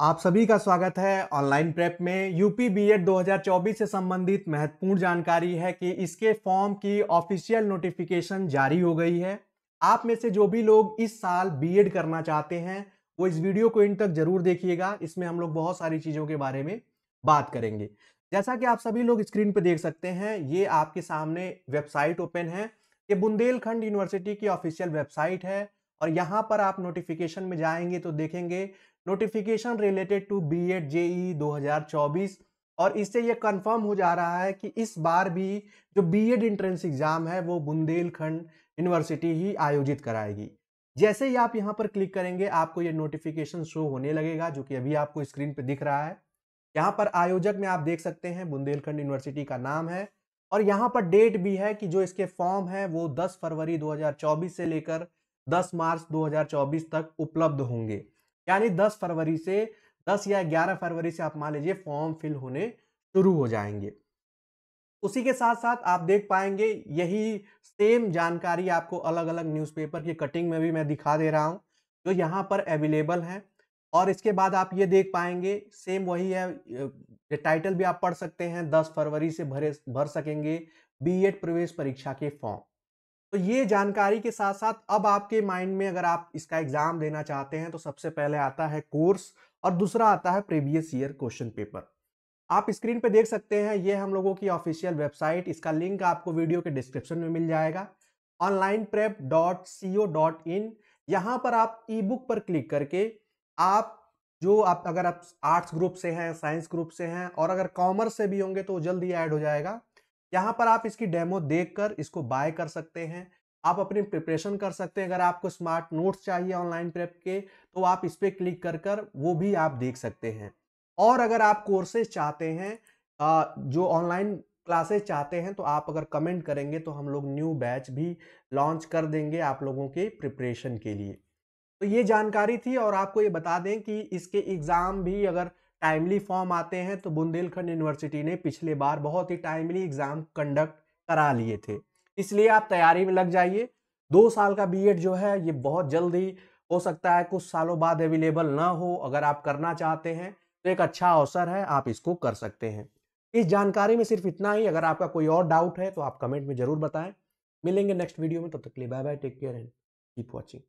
आप सभी का स्वागत है ऑनलाइन प्रेप में। यूपी बीएड 2024 से संबंधित महत्वपूर्ण जानकारी है कि इसके फॉर्म की ऑफिशियल नोटिफिकेशन जारी हो गई है। आप में से जो भी लोग इस साल बीएड करना चाहते हैं, वो इस वीडियो को इन तक ज़रूर देखिएगा। इसमें हम लोग बहुत सारी चीज़ों के बारे में बात करेंगे। जैसा कि आप सभी लोग स्क्रीन पर देख सकते हैं, ये आपके सामने वेबसाइट ओपन है। ये बुंदेलखंड यूनिवर्सिटी की ऑफिशियल वेबसाइट है। और यहाँ पर आप नोटिफिकेशन में जाएँगे तो देखेंगे notification related to B Ed JE 2024 और इससे ये कंफर्म हो जा रहा है कि इस बार भी जो बी एड इंट्रेंस एग्ज़ाम है, वो बुंदेलखंड यूनिवर्सिटी ही आयोजित कराएगी। जैसे ही आप यहाँ पर क्लिक करेंगे, आपको ये नोटिफिकेशन शो होने लगेगा, जो कि अभी आपको स्क्रीन पर दिख रहा है। यहाँ पर आयोजक में आप देख सकते हैं, बुंदेलखंड यूनिवर्सिटी का नाम है और यहाँ पर डेट भी है कि जो इसके फॉर्म है, वो 10 फरवरी 2024 से लेकर 10 मार्च 2024 तक उपलब्ध होंगे। यानी 10 फरवरी से 10 या 11 फरवरी से आप मान लीजिए फॉर्म फिल होने शुरू हो जाएँगे। उसी के साथ साथ आप देख पाएँगे यही सेम जानकारी आपको अलग अलग न्यूज़पेपर की कटिंग में भी मैं दिखा दे रहा हूँ, जो यहाँ पर अवेलेबल है। और इसके बाद आप ये देख पाएँगे, सेम वही है टाइटल भी आप पढ़ सकते हैं 10 फरवरी से भरे, भर सकेंगे बीएड प्रवेश परीक्षा के फॉर्म तो ये जानकारी के साथ साथ अब आपके माइंड में अगर आप इसका एग्ज़ाम देना चाहते हैं तो सबसे पहले आता है कोर्स और दूसरा आता है प्रीवियस ईयर क्वेश्चन पेपर। आप स्क्रीन पे देख सकते हैं, ये हम लोगों की ऑफिशियल वेबसाइट, इसका लिंक आपको वीडियो के डिस्क्रिप्शन में मिल जाएगा। Online prep dot C O dot in यहाँ पर आप ई बुक पर क्लिक करके आप जो आप, अगर आप आर्ट्स ग्रुप से हैं, साइंस ग्रुप से हैं और अगर कॉमर्स से भी होंगे तो जल्दी ऐड हो जाएगा। यहाँ पर आप इसकी डेमो देखकर इसको बाय कर सकते हैं। आप अपनी प्रिपरेशन कर सकते हैं। अगर आपको स्मार्ट नोट्स चाहिए ऑनलाइन प्रेप के तो आप इस पर क्लिक कर कर वो भी आप देख सकते हैं। और अगर आप कोर्सेज चाहते हैं जो ऑनलाइन क्लासेस चाहते हैं तो आप अगर कमेंट करेंगे तो हम लोग न्यू बैच भी लॉन्च कर देंगे आप लोगों के प्रिपरेशन के लिए। तो ये जानकारी थी और आपको ये बता दें कि इसके एग्ज़ाम भी अगर टाइमली फॉर्म आते हैं तो बुंदेलखंड यूनिवर्सिटी ने पिछले बार बहुत ही टाइमली एग्ज़ाम कंडक्ट करा लिए थे। इसलिए आप तैयारी में लग जाइए। दो साल का बीएड जो है, ये बहुत जल्दी हो सकता है कुछ सालों बाद अवेलेबल ना हो, अगर आप करना चाहते हैं तो एक अच्छा अवसर है, आप इसको कर सकते हैं। इस जानकारी में सिर्फ़ इतना ही, अगर आपका कोई और डाउट है तो आप कमेंट में ज़रूर बताएँ। मिलेंगे नेक्स्ट वीडियो में, तब तो तक लिए bye bye take care and keep watching